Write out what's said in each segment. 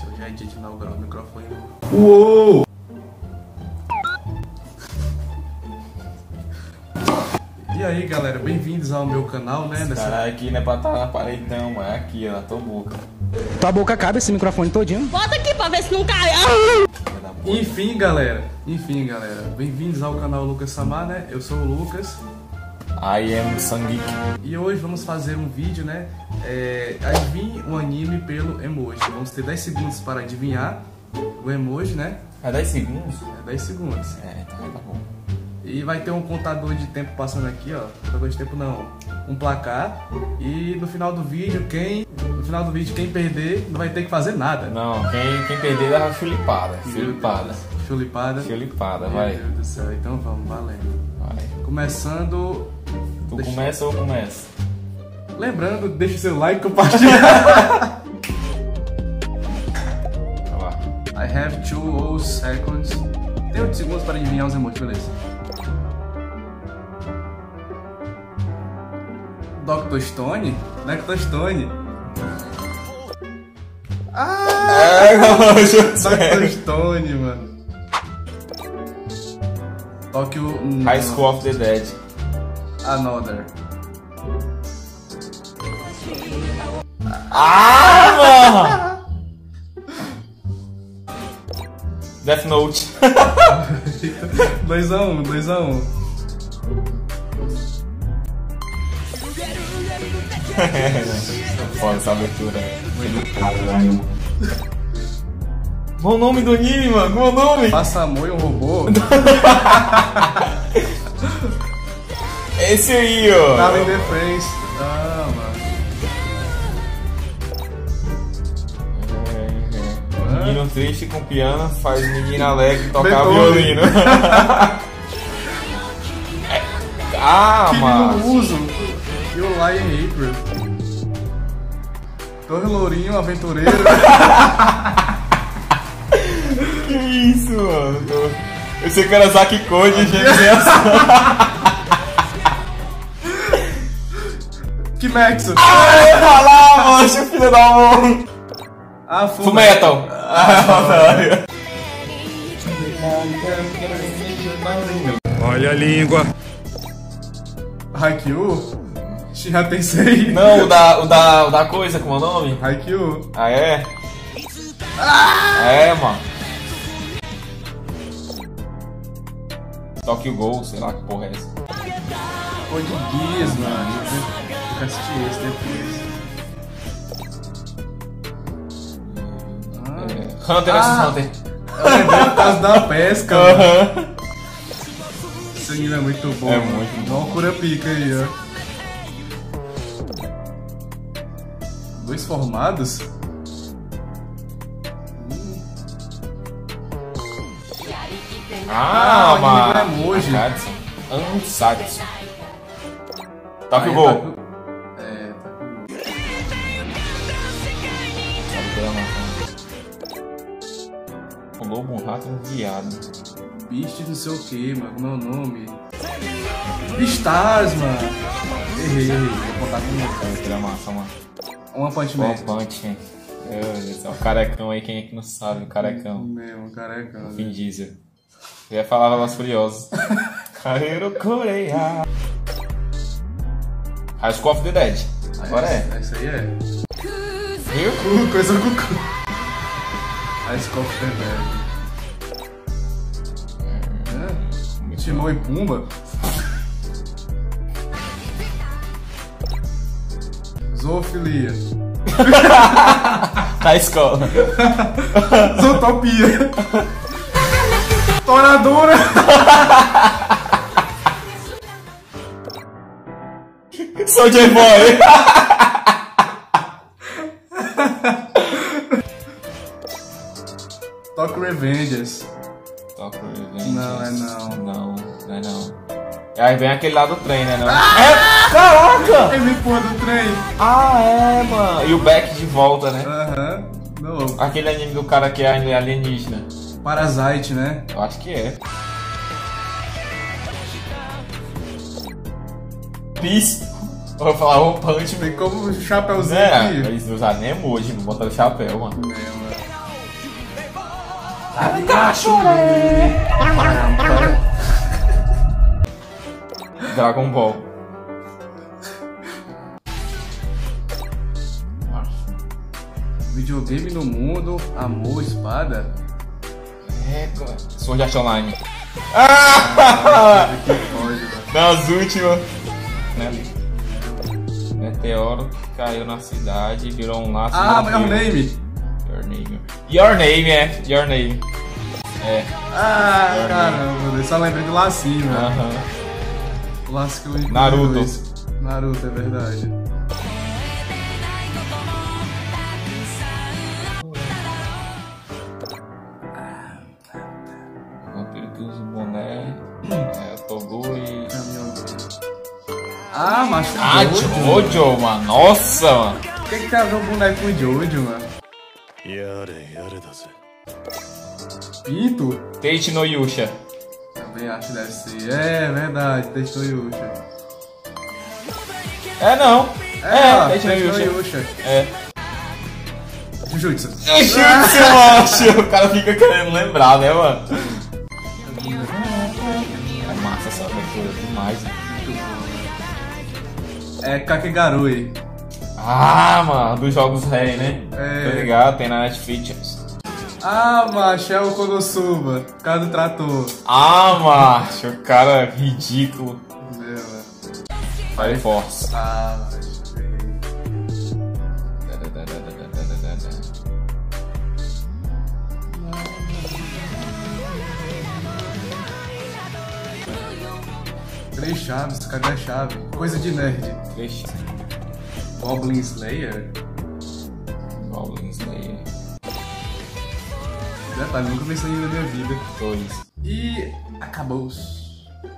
Deixa eu já edit inaugurar o microfone. Uou! E aí galera, bem-vindos ao meu canal, né? Nessa... Cara, aqui não é pra estar na parede não, mas é aqui, ó, na tua boca. Tua boca cabe esse microfone todinho? Bota aqui pra ver se não cai. Enfim, galera, enfim, galera, bem-vindos ao canal Lucas Samar, né? Eu sou o Lucas I am Sangeek. e hoje vamos fazer um vídeo, né? É, adivinhe um anime pelo emoji. Vamos ter 10 segundos para adivinhar o emoji, né? É 10 segundos? É 10 segundos. É, tá, tá bom. E vai ter um contador de tempo passando aqui, ó. Contador de tempo não. Um placar. E no final do vídeo, quem. No final do vídeo, quem perder não vai ter que fazer nada. Não, quem, quem perder leva chulipada. Chulipada. Chulipada. Chulipada, Meu vai. Deus do céu. Então vamos, valendo. Vai. Começando. Tu Deixa- começa ou eu começo? Lembrando, deixa seu like, compartilhar. Vai lá. I have two oh seconds. Tem 8 segundos para adivinhar os emojis, beleza. Dr. Stone? Dr. Stone? Ah! É, Dr. Stone, mano. Tóquio. High School of the Dead. Another. Ah, mano! Death Note. 2x1, 2x1. Foda essa abertura. Bom nome do anime, mano. Bom nome. Passa amor e um robô. Esse aí, ó. Tava em defense. Ah, mano. É, é. Menino triste com piano faz menina alegre tocar violino. ah, Que mano. uso. E o Lion April. Torre Lourinho, aventureiro. Que isso, mano? Eu sei que era Zack Code, gente. Kimetsu. Vai lá, mano, filho da mão. Ah, Full Metal. Olha a língua. Haikyuu. Tensei. Não, o da, o da, o da coisa, como é o nome? Haikyuu. Ah, é? É, mano. Tokyo Ghoul, sei lá que porra é essa. Pô, de Gears, mano. Vou assistir esse depois. Ah, É, Hunter Ah. Hunter. eu lembrei por causa da pesca. Aham. Esse anime é muito bom. É mano. muito Dá uma cura pica aí, ó. Dois formados? Ah, Ah, o mano. anime do emoji. Ansatsu. Tá com- É, viado. Beast não sei o que, mano. Como é o nome? Stars, mano. Errei, errei. Vou contar com o que era massa, mano. One Punch Man. One Punch, Man. Meu. O carecão aí, quem é que não sabe? O carecão. Meu, careca. né? Vin Diesel. Eu ia falar Velozes Furiosos. Careiro Coreia. High School of the Dead. Agora é. Essa aí é. Viu? Coisa com cu. A Skull Fever. Timão e Pumba. Zoofilia. Na escola. Zootopia. Toradora. Soldier Boy. Talk Revengers. Revengers. Não, é não. Não, não é não. Aí vem aquele lá do trem, né? Não? É, caraca! Ele porra do trem. Ah, é, mano. E o Beck de volta, né? Aham. Não. Aquele anime do cara que é alienígena. Parasite, né? Eu acho que é. Peace. Eu vou falar One Punch Man. Tem como o chapéuzinho É, aqui. eles não usaram nem emoji, não botaram chapéu, mano. É, mano. Dragon Ball. Videogame no mundo, amor, espada. É, Sword Art Online. Ah! Das últimas. Né? Meteoro que caiu na cidade e virou um laço. Ah, meu rio. name. Your name. Your name, é. Your name. É. Ah, Your caramba, eu só lembrei do lacinho, mano. Aham. O laço que eu incluí Naruto. Naruto, é verdade. O. É. Ah, macho, Ah, Jojo. Mano. Nossa, mano. Por que, que tem a ver o boneco com o Jojo, mano? Pito? Teichi no Yusha. Também acho que deve ser. É verdade, Teichi no Yusha. É não. É, é Teichi no Yusha. Yusha. É. Jujutsu. Jujutsu, eu acho. O cara fica querendo lembrar, né, mano? É massa essa aventura demais. Né? É Kakegarui. Ah, mano, dos jogos rei, né? É. Tô ligado, tem na Netflix. Ah, macho, é o Konosuba. Cara do trator. Ah, macho, o cara é ridículo. É, mano. Fire Force. Ah, macho. Três chaves, cadê a chave? Coisa de nerd. Deixa. Goblin Slayer? Detalhe, nunca ainda na minha vida. Dois. E acabou.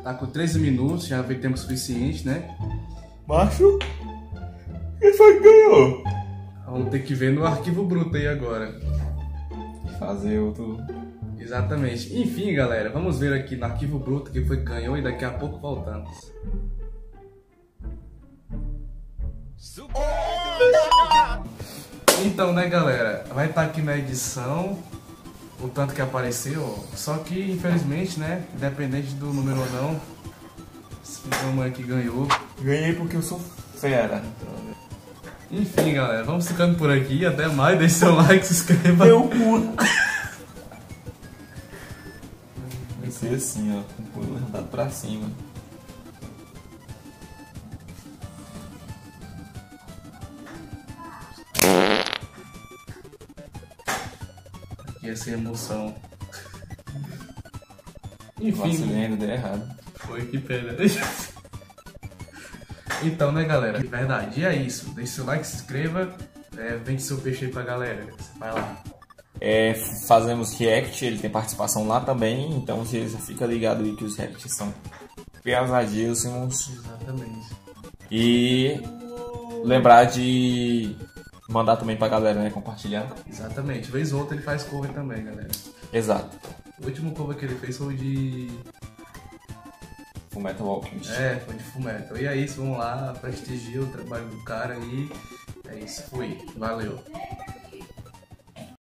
Tá com 13 minutos, já foi tempo suficiente, né? Macho? Quem foi que ganhou? Vamos ter que ver no arquivo bruto aí agora. Fazer outro. Exatamente. Enfim, galera, vamos ver aqui no arquivo bruto quem foi que ganhou e daqui a pouco voltamos. Então, né, galera, vai estar aqui na edição o tanto que apareceu, só que infelizmente, né, independente do número ou não, esse homem aqui ganhou. Ganhei porque eu sou fera. Enfim, galera, vamos ficando por aqui. Até mais. Deixe seu like, se inscreva. Meu cu. Vai ser assim, ó. Com o pulo levantado pra cima. Ia ser emoção. Enfim, ainda, deu errado. foi que pena. Então, né, galera? De verdade, e é isso. Deixe seu like, se inscreva. É, vende seu peixe aí pra galera. Vai lá. É, fazemos react, ele tem participação lá também, então você já fica ligado aí que os reacts são pesadíssimos. Exatamente. E lembrar de mandar também pra galera, né? Compartilhar. Exatamente. Vez ou outra ele faz cover também, galera. Exato. O último cover que ele fez foi de. O Metal Alchemist. É, foi de Fullmetal. E é isso, vamos lá, prestigia o trabalho do cara aí. É isso, fui. Valeu.